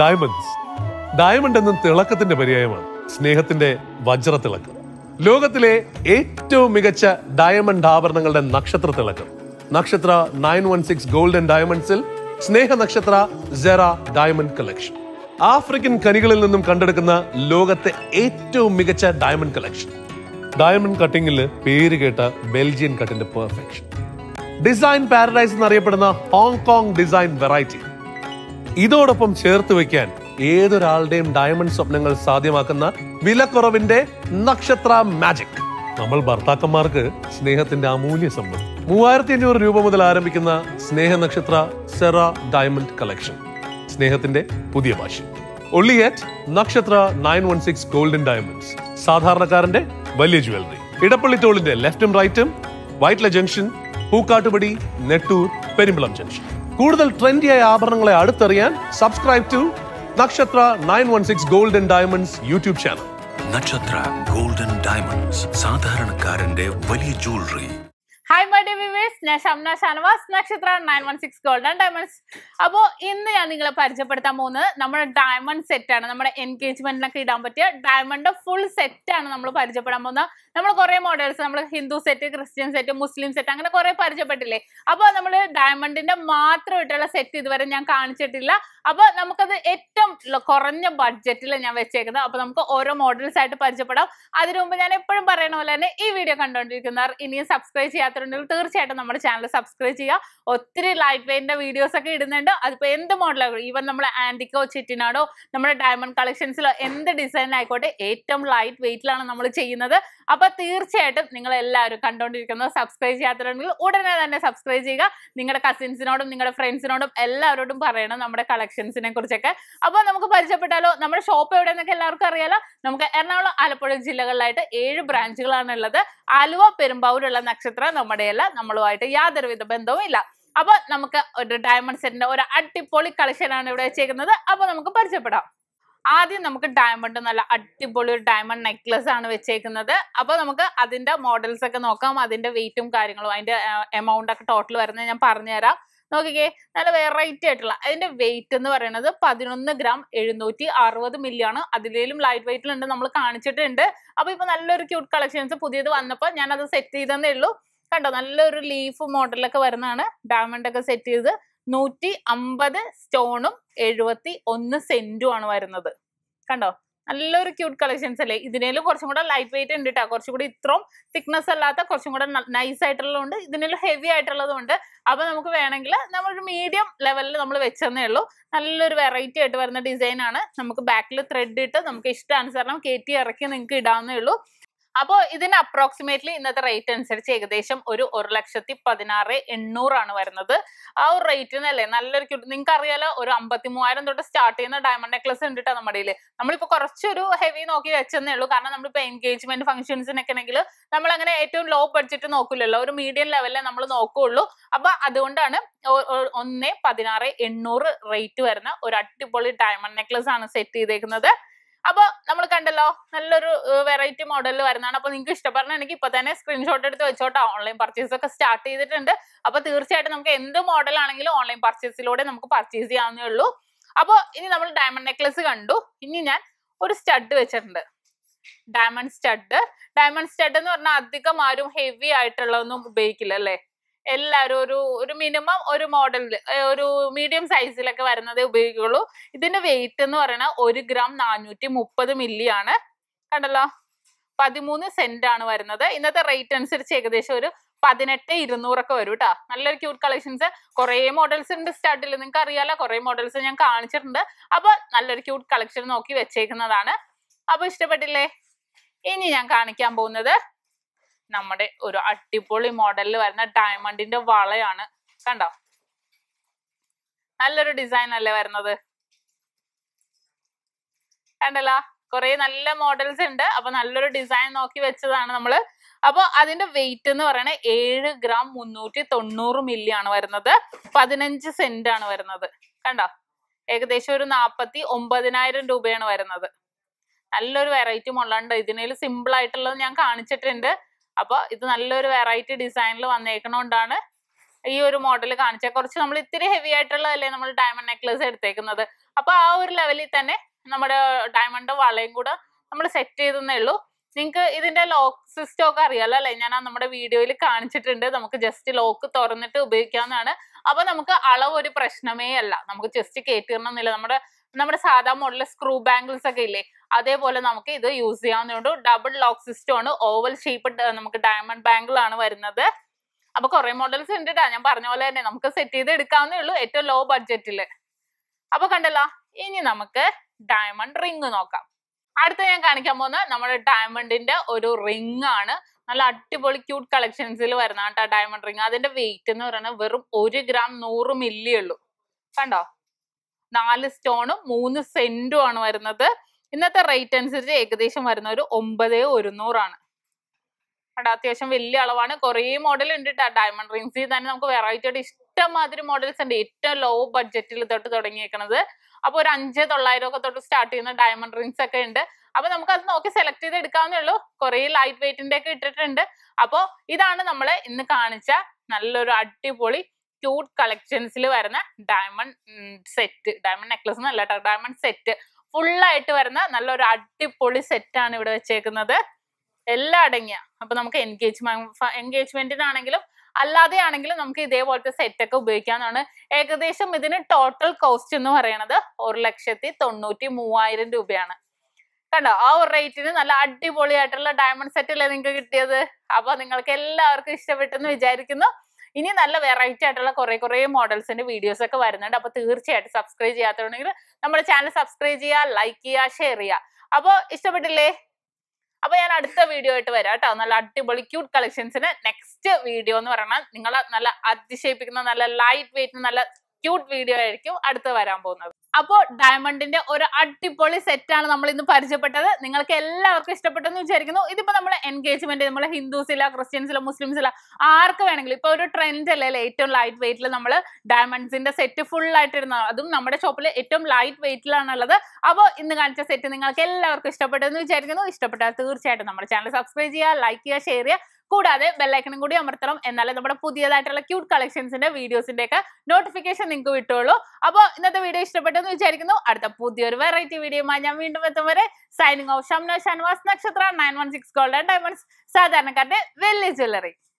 Diamonds diamond എന്ന തിളക്കത്തിന്റെ പര്യായമാണ്. സ്നേഹത്തിന്റെ വജ്രത്തിളക്കം ലോകത്തിലെ ഏറ്റവും മികച്ച ഡയമണ്ട് ആഭരണങ്ങളുടെ നക്ഷത്ര തിളക്കം. നക്ഷത്ര നയൻ വൺ സിക്സ് ഗോൾഡൻ ഡയമണ്ട്സിൽ സ്നേഹ നക്ഷത്ര ജെറ ഡയമണ്ട് കളക്ഷൻ ആഫ്രിക്കൻ കനികളിൽ നിന്നും കണ്ടെടുക്കുന്ന ലോകത്തെ ഏറ്റവും മികച്ച ഡയമണ്ട് കളക്ഷൻ ഡയമണ്ട് കട്ടിങ്ങിൽ പേര് കേട്ട ബെൽജിയൻ കട്ടിന്റെ പെർഫെക്ഷൻ ഡിസൈൻ പാരഡൈസ് എന്നറിയപ്പെടുന്ന ഹോങ്കോങ് ഡിസൈൻ വെറൈറ്റി ഇതോടൊപ്പം ചേർത്ത് വെക്കാൻ ഏതൊരാളുടെയും ഡയമണ്ട് സ്വപ്നങ്ങൾ സാധ്യമാക്കുന്ന വിലക്കുറവിന്റെ നക്ഷത്ര മാജിക് നമ്മൾ ഭർത്താക്കന്മാർക്ക് സ്നേഹത്തിന്റെ അമൂല്യ സമ്പത്ത് മൂവായിരത്തി അഞ്ഞൂറ് രൂപ മുതൽ ആരംഭിക്കുന്ന സ്നേഹ നക്ഷത്ര സെറ ഡയമണ്ട് കളക്ഷൻ സ്നേഹത്തിന്റെ പുതിയ ഭാഷ only at Nakshatra nine one six golden diamonds സാധാരണക്കാരന്റെ വലിയ ജുവലറി ഇടപ്പള്ളി ടോളിന്റെ ലെഫ്റ്റും റൈറ്റും വൈറ്റ്ല ജംഗ്ഷൻ പൂക്കാട്ടുപടി നെട്ടൂർ പെരുമ്പളം ജംഗ്ഷൻ കൂടുതൽ ട്രെൻഡിയായ ആഭരണങ്ങളെ അടുത്തറിയാൻ subscribe to Nakshatra nine one six golden diamonds YouTube channel. Nakshatra golden diamonds സാധാരണക്കാരന്റെ വലിയ jewellery hi my dear viewers ഞാൻ Shamna Shanavas. Nakshatra nine one six golden diamonds അപ്പോൾ ഇന്ന് ഞാൻ നിങ്ങളെ പരിചയപ്പെടുത്താൻ പോകുന്നത് നമ്മുടെ ഡയമണ്ട് സെറ്റ് ആണ്. നമ്മുടെ എൻഗേജ്മെന്റിനൊക്കെ ഇടാൻ പറ്റിയ ഡയമണ്ട് ഫുൾ സെറ്റ് ആണ് നമ്മൾ പരിചയപ്പെടാൻ പോകുന്നത്. നമ്മൾ കുറെ മോഡൽസ് നമ്മൾ Hindu set Christian set Muslim set അങ്ങനെ കുറെ പരിചയപ്പെട്ടില്ലേ? അപ്പോൾ നമ്മൾ ഡയമണ്ടിന്റെ മാത്രമായിട്ടുള്ള സെറ്റ് ഇതുവരെ ഞാൻ കാണിച്ചിട്ടില്ല. അപ്പോൾ നമുക്കത് ഏറ്റവും കുറഞ്ഞ ബഡ്ജറ്റിൽ ഞാൻ വെച്ചേക്കുന്നത്. അപ്പൊ നമുക്ക് ഓരോ മോഡൽസ് ആയിട്ട് പരിചയപ്പെടാം. അതിനു മുമ്പ് ഞാൻ എപ്പോഴും പറയുന്ന പോലെ തന്നെ ഈ വീഡിയോ കണ്ടുകൊണ്ടിരിക്കുന്നവർ ഇനിയും സബ്സ്ക്രൈബ് ചെയ്യാത്തവരുണ്ടെങ്കിൽ തീർച്ചയായിട്ടും നമ്മുടെ ചാനൽ സബ്സ്ക്രൈബ് ചെയ്യുക. ഒത്തിരി ലൈറ്റ് വെയിറ്റിന്റെ വീഡിയോസ് ഒക്കെ ഇടുന്നുണ്ട്. അതിപ്പോ എന്ത് മോഡലാകും ഈവൻ നമ്മുടെ ആന്റിക്കോ ചിറ്റിനാടോ നമ്മുടെ ഡയമണ്ട് കളക്ഷൻസിലോ എന്ത് ഡിസൈൻ ആയിക്കോട്ടെ ഏറ്റവും ലൈറ്റ് വെയിറ്റിലാണ് നമ്മൾ ചെയ്യുന്നത്. അപ്പൊ തീർച്ചയായിട്ടും നിങ്ങൾ എല്ലാവരും കണ്ടുകൊണ്ടിരിക്കുന്നത് സബ്സ്ക്രൈബ് ചെയ്യാത്തവരുണ്ടെങ്കിൽ ഉടനെ തന്നെ സബ്സ്ക്രൈബ് ചെയ്യുക. നിങ്ങളുടെ കസിൻസിനോടും നിങ്ങളുടെ ഫ്രണ്ട്സിനോടും എല്ലാവരോടും പറയണം നമ്മുടെ കളക്ഷൻസിനെ കുറിച്ചൊക്കെ. അപ്പൊ നമുക്ക് പരിചയപ്പെട്ടാലോ? നമ്മുടെ ഷോപ്പ് എവിടെയെന്നൊക്കെ എല്ലാവർക്കും അറിയാലോ? നമുക്ക് എറണാകുളം ആലപ്പുഴ ജില്ലകളിലായിട്ട് ഏഴ് ബ്രാഞ്ചുകളാണ് ഉള്ളത് ആലുവ പെരുമ്പാവൂരുള്ള നക്ഷത്രം നമ്മുടെയല്ല. നമ്മളുമായിട്ട് യാതൊരുവിധ ബന്ധവും ഇല്ല. അപ്പൊ നമുക്ക് ഒരു ഡയമണ്ട് സെറ്റിന്റെ ഒരു അടിപൊളി കളക്ഷനാണ് ഇവിടെ വെച്ചേക്കുന്നത്. അപ്പൊ നമുക്ക് പരിചയപ്പെടാം. ആദ്യം നമുക്ക് ഡയമണ്ട് നല്ല അടിപൊളി ഒരു ഡയമണ്ട് നെക്ലസ് ആണ് വെച്ചേക്കുന്നത്. അപ്പൊ നമുക്ക് അതിന്റെ മോഡൽസ് ഒക്കെ നോക്കാം. അതിന്റെ വെയിറ്റും കാര്യങ്ങളും അതിന്റെ എമൗണ്ട് ഒക്കെ ടോട്ടൽ വരുന്നത് ഞാൻ പറഞ്ഞുതരാം. നോക്കിക്കേ നല്ല വെറൈറ്റി ആയിട്ടുള്ള. അതിന്റെ വെയിറ്റ് എന്ന് പറയുന്നത് പതിനൊന്ന് ഗ്രാം എഴുന്നൂറ്റി അറുപത് മില്ലി ആണ്. അതിലേലും ലൈറ്റ് വെയിറ്റിലുണ്ട് നമ്മൾ കാണിച്ചിട്ടുണ്ട്. അപ്പൊ ഇപ്പൊ നല്ലൊരു ക്യൂട്ട് കളക്ഷൻസ് പുതിയത് വന്നപ്പോൾ ഞാൻ അത് സെറ്റ് ചെയ്തതേ ഉള്ളൂ. കണ്ടോ നല്ലൊരു ലീഫ് മോഡലൊക്കെ വരുന്നതാണ്. ഡയമണ്ട് ഒക്കെ സെറ്റ് ചെയ്ത് നൂറ്റി അമ്പത് സ്റ്റോണും എഴുപത്തി ഒന്ന് സെന്റും ആണ് വരുന്നത്. കണ്ടോ? നല്ലൊരു ക്യൂട്ട് കളക്ഷൻസ് അല്ലേ? ഇതിനേലും കുറച്ചും കൂടെ ലൈറ്റ് വെയിറ്റ് ഉണ്ട് കേട്ടോ കുറച്ചും കൂടി ഇത്രയും തിക്നെസ് അല്ലാത്ത കുറച്ചും കൂടെ നൈസ് ആയിട്ടുള്ളതുണ്ട്. ഇതിനേലും ഹെവി ആയിട്ടുള്ളതും ഉണ്ട് അപ്പൊ നമുക്ക് വേണമെങ്കിൽ നമ്മളൊരു മീഡിയം ലെവലിൽ നമ്മൾ വെച്ചെന്നേ ഉള്ളൂ. നല്ലൊരു വെറൈറ്റി ആയിട്ട് വരുന്ന ഡിസൈനാണ് നമുക്ക് ബാക്കിൽ ത്രെഡ് ഇട്ട് നമുക്ക് ഇഷ്ടാനുസരണം കയറ്റി ഇറക്കി നിങ്ങൾക്ക് ഇടാവുന്നേ ഉള്ളൂ. അപ്പോൾ ഇതിന് അപ്രോക്സിമേറ്റ്ലി ഇന്നത്തെ റേറ്റ് അനുസരിച്ച് ഏകദേശം ഒരു ഒരു ലക്ഷത്തി പതിനാറ് എണ്ണൂറാണ് വരുന്നത്. ആ ഒരു റേറ്റിനല്ലേ നല്ലൊരു ക്യൂട്ട് നിങ്ങൾക്ക് അറിയാലോ ഒരു അമ്പത്തി മൂവായിരം തൊട്ട് സ്റ്റാർട്ട് ചെയ്യുന്ന ഡയമണ്ട് നെക്ലസ് ഉണ്ട് കേട്ടോ നമ്മുടെ കയ്യിൽ. നമ്മളിപ്പോ കുറച്ചൊരു ഹെവി നോക്കി വെച്ചെന്നേ ഉള്ളൂ. കാരണം നമ്മളിപ്പോ എൻഗേജ്മെന്റ് ഫംഗ്ഷൻസിനൊക്കെ ആണെങ്കിൽ നമ്മൾ അങ്ങനെ ഏറ്റവും ലോ ബഡ്ജറ്റ് നോക്കില്ലല്ലോ ഒരു മീഡിയം ലെവലിലെ നമ്മൾ നോക്കുകയുള്ളൂ അപ്പൊ അതുകൊണ്ടാണ് ഒന്ന് പതിനാറ് എണ്ണൂറ് റേറ്റ് വരുന്ന ഒരു അടിപൊളി ഡയമണ്ട് നെക്ലസ് ആണ് സെറ്റ് ചെയ്തേക്കുന്നത്. അപ്പൊ നമ്മൾ കണ്ടല്ലോ നല്ലൊരു വെറൈറ്റി മോഡലിൽ വരുന്നതാണ്. അപ്പൊ നിങ്ങൾക്ക് ഇഷ്ടപ്പെടണമെങ്കിൽ ഇപ്പൊ തന്നെ സ്ക്രീൻഷോട്ട് എടുത്ത് വെച്ചോട്ടോ. ഓൺലൈൻ പർച്ചേസ് ഒക്കെ സ്റ്റാർട്ട് ചെയ്തിട്ടുണ്ട്. അപ്പൊ തീർച്ചയായിട്ടും നമുക്ക് എന്ത് മോഡൽ ആണെങ്കിലും ഓൺലൈൻ പർച്ചേസിലൂടെ നമുക്ക് പർച്ചേസ് ചെയ്യാവുന്നേ ഉള്ളൂ. അപ്പോൾ ഇനി നമ്മൾ ഡയമണ്ട് നെക്ലസ് കണ്ടു. ഇനി ഞാൻ ഒരു സ്റ്റഡ് വെച്ചിട്ടുണ്ട്. ഡയമണ്ട് സ്റ്റഡ് ഡയമണ്ട് സ്റ്റഡ് എന്ന് പറഞ്ഞാൽ അധികം ആരും ഹെവി ആയിട്ടുള്ളതൊന്നും ഉപയോഗിക്കില്ല അല്ലേ? എല്ലാവരും ഒരു ഒരു മിനിമം ഒരു മോഡലിൽ ഒരു മീഡിയം സൈസിലൊക്കെ വരുന്നതേ ഉപയോഗിക്കുള്ളൂ. ഇതിന്റെ വെയിറ്റ് എന്ന് പറയുന്നത് ഒരു ഗ്രാം നാനൂറ്റി മുപ്പത് മില്ലി ആണ്. കണ്ടല്ലോ? പതിമൂന്ന് സെന്റ് ആണ് വരുന്നത്. ഇന്നത്തെ റേറ്റ് അനുസരിച്ച് ഏകദേശം ഒരു പതിനെട്ട് ഇരുന്നൂറൊക്കെ വരും കേട്ടോ നല്ലൊരു ക്യൂട്ട് കളക്ഷൻസ് കുറേ മോഡൽസ് ഉണ്ട് സ്റ്റാർട്ടിൽ നിങ്ങൾക്ക് അറിയാലോ കുറേ മോഡൽസ് ഞാൻ കാണിച്ചിട്ടുണ്ട്. അപ്പോൾ നല്ലൊരു ക്യൂട്ട് കളക്ഷൻ നോക്കി വെച്ചേക്കുന്നതാണ്. അപ്പോൾ ഇഷ്ടപ്പെട്ടില്ലേ? ഇനി ഞാൻ കാണിക്കാൻ പോകുന്നത് നമ്മുടെ ഒരു അടിപൊളി മോഡലിൽ വരുന്ന ഡയമണ്ടിന്റെ വളയാണ്. കണ്ടോ? നല്ലൊരു ഡിസൈൻ അല്ലേ വരുന്നത്? കണ്ടല്ലോ? കുറെ നല്ല മോഡൽസ് ഉണ്ട്. അപ്പൊ നല്ലൊരു ഡിസൈൻ നോക്കി വെച്ചതാണ് നമ്മൾ. അപ്പൊ അതിന്റെ വെയിറ്റ് എന്ന് പറയുന്നത് ഏഴ് ഗ്രാം മുന്നൂറ്റി തൊണ്ണൂറ് മില്ലി ആണ് വരുന്നത്. പതിനഞ്ച് സെന്റ് ആണ് വരുന്നത്. കണ്ടോ? ഏകദേശം ഒരു നാപ്പത്തി ഒമ്പതിനായിരം രൂപയാണ് വരുന്നത്. നല്ലൊരു വെറൈറ്റി മുള്ളുണ്ട് ഇതിനേൽ സിമ്പിൾ ആയിട്ടുള്ളത് ഞാൻ കാണിച്ചിട്ടുണ്ട്. അപ്പൊ ഇത് നല്ലൊരു വെറൈറ്റി ഡിസൈനിൽ വന്നേക്കണോണ്ടാണ് ഈ ഒരു മോഡൽ കാണിച്ചത് കുറച്ച് നമ്മൾ ഇത്തിരി ഹെവി ആയിട്ടുള്ളതല്ലേ നമ്മൾ ഡയമണ്ട് നെക്ലസ് എടുത്തേക്കുന്നത്. അപ്പൊ ആ ഒരു ലെവലിൽ തന്നെ നമ്മുടെ ഡയമണ്ട് വളയും കൂടെ നമ്മൾ സെറ്റ് ചെയ്തെന്നേ ഉള്ളൂ. നിങ്ങൾക്ക് ഇതിന്റെ ലോക്ക് സിസ്റ്റം ഒക്കെ അറിയാലോ അല്ലെ? ഞാൻ നമ്മുടെ വീഡിയോയിൽ കാണിച്ചിട്ടുണ്ട്. നമുക്ക് ജസ്റ്റ് ലോക്ക് തുറന്നിട്ട് ഉപയോഗിക്കാവുന്നതാണ്. അപ്പൊ നമുക്ക് അളവ് ഒരു പ്രശ്നമേ അല്ല. നമുക്ക് ജസ്റ്റ് കയറ്റിടണമെന്നില്ല നമ്മുടെ നമ്മുടെ സാധാ മോഡലിൽ സ്ക്രൂ ബാംഗിൾസ് ഒക്കെ ഇല്ലേ? അതേപോലെ നമുക്ക് ഇത് യൂസ് ചെയ്യാവുന്നതുകൊണ്ട് ഡബിൾ ലോക്ക് സിസ്റ്റം ആണ്. ഓവൽ ഷേപ്പ് നമുക്ക് ഡയമണ്ട് ആണ് വരുന്നത്. അപ്പൊ കുറെ മോഡൽസ് ഉണ്ട് ഞാൻ പറഞ്ഞ പോലെ തന്നെ നമുക്ക് സെറ്റ് ചെയ്ത് എടുക്കാവുന്നേ ഉള്ളൂ ഏറ്റവും ലോ. ബഡ്ജറ്റിൽ അപ്പൊ കണ്ടല്ലോ ഇനി നമുക്ക് ഡയമണ്ട് റിങ് നോക്കാം. അടുത്ത ഞാൻ കാണിക്കാൻ പോകുന്ന നമ്മുടെ ഡയമണ്ടിന്റെ ഒരു റിങ് ആണ്. നല്ല അടിപൊളി ക്യൂട്ട് കളക്ഷൻസിൽ വരുന്ന കേട്ടോ ഡയമണ്ട് റിങ് അതിന്റെ വെയിറ്റ് എന്ന് പറയുന്നത് വെറും ഒരു ഗ്രാം നൂറ് മില്ലി ഉള്ളൂ. കണ്ടോ? നാല് സ്റ്റോണും മൂന്ന് സെന്റും ആണ് വരുന്നത്. ഇന്നത്തെ റേറ്റ് അനുസരിച്ച് ഏകദേശം വരുന്ന ഒരു ഒമ്പത് ഒരുന്നൂറാണ്. അവിടെ അത്യാവശ്യം വലിയ അളവാണ്. കുറേ മോഡൽ ഉണ്ട് കേട്ടോ ഡയമണ്ട് റിങ്സിൽ തന്നെ നമുക്ക് വെറൈറ്റി ആയിട്ട് ഇഷ്ടംമാതിരി മോഡൽസ് ഉണ്ട്. ഏറ്റവും ലോ ബഡ്ജറ്റിൽ തൊട്ട് തുടങ്ങിയേക്കണത്. അപ്പോൾ ഒരു അഞ്ച് തൊള്ളായിരം ഒക്കെ തൊട്ട് സ്റ്റാർട്ട് ചെയ്യുന്ന ഡയമണ്ട് റിങ്സ് ഒക്കെ ഉണ്ട്. അപ്പൊ നമുക്ക് അത് നോക്കി സെലക്ട് ചെയ്ത് എടുക്കാവുന്നേ ഉള്ളൂ. കുറേ ലൈറ്റ് വെയിറ്റിന്റെ ഒക്കെ ഇട്ടിട്ടുണ്ട്. അപ്പോൾ ഇതാണ് നമ്മൾ ഇന്ന് കാണിച്ച നല്ലൊരു അടിപൊളി ക്യൂട്ട് കളക്ഷൻസിൽ വരുന്ന ഡയമണ്ട് സെറ്റ് ഡയമണ്ട് നെക്ലസ് എന്നല്ല ഡയമണ്ട് സെറ്റ് ഫുള്ളായിട്ട് വരുന്ന നല്ലൊരു അടിപൊളി സെറ്റാണ് ഇവിടെ വെച്ചേക്കുന്നത്. എല്ലാം അടങ്ങിയ. അപ്പൊ നമുക്ക് എൻഗേജ്മെന്റ് എൻഗേജ്മെന്റിനാണെങ്കിലും അല്ലാതെ ആണെങ്കിലും നമുക്ക് ഇതേപോലത്തെ സെറ്റ് ഒക്കെ ഉപയോഗിക്കാവുന്നതാണ്. ഏകദേശം ഇതിന് ടോട്ടൽ കോസ്റ്റ് എന്ന് പറയുന്നത് ഒരു ലക്ഷത്തി തൊണ്ണൂറ്റി മൂവായിരം രൂപയാണ്. കണ്ടോ? ആ ഒരു റേറ്റിന് നല്ല അടിപൊളിയായിട്ടുള്ള ഡയമണ്ട് സെറ്റ് അല്ലേ നിങ്ങൾക്ക് കിട്ടിയത്? അപ്പൊ നിങ്ങൾക്ക് എല്ലാവർക്കും ഇഷ്ടപ്പെട്ടെന്ന് വിചാരിക്കുന്നു. ഇനി നല്ല വെറൈറ്റി ആയിട്ടുള്ള കുറെ കുറെ മോഡൽസിന്റെ വീഡിയോസ് ഒക്കെ വരുന്നുണ്ട്. അപ്പൊ തീർച്ചയായിട്ടും സബ്സ്ക്രൈബ് ചെയ്യാത്തതുണ്ടെങ്കിൽ നമ്മുടെ ചാനൽ സബ്സ്ക്രൈബ് ചെയ്യുക ലൈക്ക് ചെയ്യുക ഷെയർ ചെയ്യുക. അപ്പോൾ ഇഷ്ടപ്പെട്ടില്ലേ? അപ്പൊ ഞാൻ അടുത്ത വീഡിയോ ആയിട്ട് വരാം കേട്ടോ. നല്ല അടിപൊളി ക്യൂട്ട് കളക്ഷൻസിന് നെക്സ്റ്റ് വീഡിയോ എന്ന് പറഞ്ഞാൽ നിങ്ങളെ നല്ല അതിശയിപ്പിക്കുന്ന നല്ല ലൈറ്റ് വെയിറ്റ് നല്ല ക്യൂട്ട് വീഡിയോ ആയിരിക്കും അടുത്ത് വരാൻ പോകുന്നത്. അപ്പോൾ ഡയമണ്ടിന്റെ ഒരു അടിപൊളി സെറ്റാണ് നമ്മൾ ഇന്ന് പരിചയപ്പെട്ടത്. നിങ്ങൾക്ക് എല്ലാവർക്കും ഇഷ്ടപ്പെട്ടെന്ന് വിചാരിക്കുന്നു. ഇതിപ്പോ നമ്മൾ എൻഗേജ്മെന്റ് നമ്മൾ ഹിന്ദുസില ക്രിസ്ത്യൻസില മുസ്ലിംസില ആർക്ക് വേണമെങ്കിലും. ഇപ്പൊ ഒരു ട്രെൻഡ് അല്ലേ ഏറ്റവും ലൈറ്റ് വെയിറ്റിൽ നമ്മൾ ഡയമണ്ട്സിന്റെ സെറ്റ് ഫുൾ ആയിട്ടിരുന്ന അതും നമ്മുടെ ഷോപ്പിൽ ഏറ്റവും ലൈറ്റ് വെയിറ്റിലാണുള്ളത് അപ്പോൾ ഇന്ന് കാണിച്ച സെറ്റ് നിങ്ങൾക്ക് എല്ലാവർക്കും ഇഷ്ടപ്പെട്ടെന്ന് വിചാരിക്കുന്നു. ഇഷ്ടപ്പെട്ടാൽ തീർച്ചയായിട്ടും നമ്മുടെ ചാനൽ സബ്സ്ക്രൈബ് ചെയ്യുക ലൈക്ക് ചെയ്യുക ഷെയർ ചെയ്യുക. കൂടാതെ ബെല്ലൈക്കണും കൂടി അമർത്തണം. എന്നാലേ നമ്മുടെ പുതിയതായിട്ടുള്ള ക്യൂട്ട് കളക്ഷൻസിന്റെ വീഡിയോസിന്റെ ഒക്കെ നോട്ടിഫിക്കേഷൻ നിങ്ങൾക്ക് വിട്ടുള്ളൂ അപ്പോൾ ഇന്നത്തെ വീഡിയോ ഇഷ്ടപ്പെട്ടെന്ന് വിചാരിക്കുന്നു. അടുത്ത പുതിയൊരു വെറൈറ്റി വീഡിയോയുമായി ഞാൻ വീണ്ടും എത്തും വരെ. Signing of Shamna Shanavas Nakshatra nine one six golden diamonds സാധാരണക്കാരുടെ വലിയ ജ്വല്ലറി